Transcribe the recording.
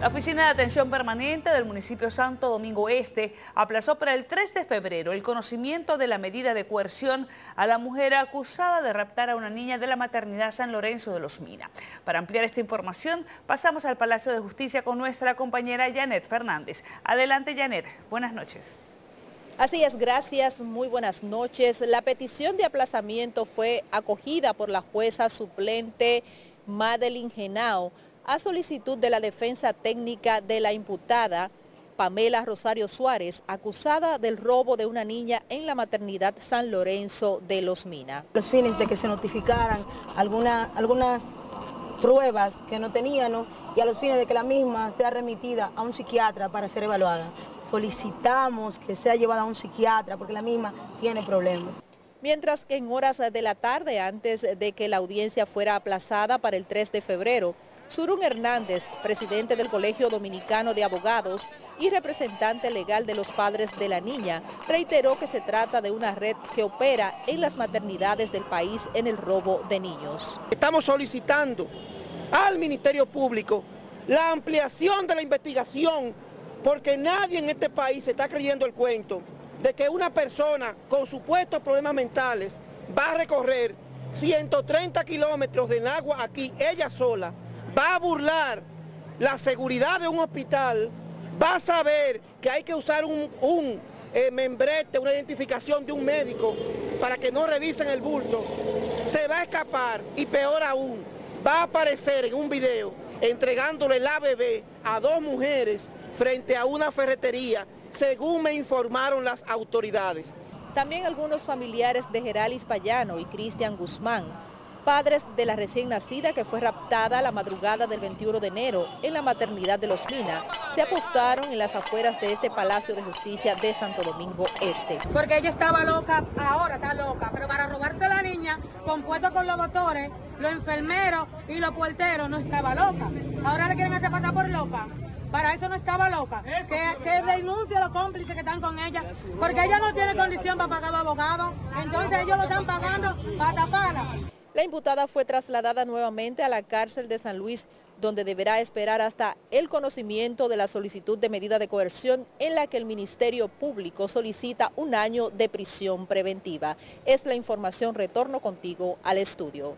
La Oficina de Atención Permanente del municipio Santo Domingo Este aplazó para el 3 de febrero el conocimiento de la medida de coerción a la mujer acusada de raptar a una niña de la maternidad San Lorenzo de los Mina. Para ampliar esta información, pasamos al Palacio de Justicia con nuestra compañera Janet Fernández. Adelante, Janet. Buenas noches. Así es, gracias, muy buenas noches. La petición de aplazamiento fue acogida por la jueza suplente Madeline Genao a solicitud de la defensa técnica de la imputada Pamela Rosario Suárez, acusada del robo de una niña en la maternidad San Lorenzo de Los Mina. Los fines de que se notificaran alguna, algunas pruebas que no tenían y a los fines de que la misma sea remitida a un psiquiatra para ser evaluada. Solicitamos que sea llevada a un psiquiatra porque la misma tiene problemas. Mientras que en horas de la tarde, antes de que la audiencia fuera aplazada para el 3 de febrero, Surún Hernández, presidente del Colegio Dominicano de Abogados y representante legal de los padres de la niña, reiteró que se trata de una red que opera en las maternidades del país en el robo de niños. Estamos solicitando al Ministerio Público la ampliación de la investigación porque nadie en este país se está creyendo el cuento de que una persona con supuestos problemas mentales va a recorrer 130 kilómetros de agua aquí, ella sola, va a burlar la seguridad de un hospital, va a saber que hay que usar un, eh, membrete, una identificación de un médico para que no revisen el bulto, se va a escapar y peor aún, va a aparecer en un video entregándole la bebé a dos mujeres frente a una ferretería, según me informaron las autoridades. También algunos familiares de Geralis Payano y Cristian Guzmán padres de la recién nacida que fue raptada la madrugada del 21 de enero en la maternidad de Los Mina, se apostaron en las afueras de este Palacio de Justicia de Santo Domingo Este. Porque ella estaba loca, ahora está loca, pero para robarse a la niña, compuesto con los doctores, los enfermeros y los puerteros, no estaba loca. Ahora le quieren hacer pasar por loca. Para eso no estaba loca. Que, que denuncie a los cómplices que están con ella. Porque ella no tiene condición para pagar los abogados. Entonces ellos lo están pagando para taparla. La imputada fue trasladada nuevamente a la cárcel de San Luis, donde deberá esperar hasta el conocimiento de la solicitud de medida de coerción en la que el Ministerio Público solicita un año de prisión preventiva. Es la información, retorno contigo al estudio.